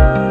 Bye.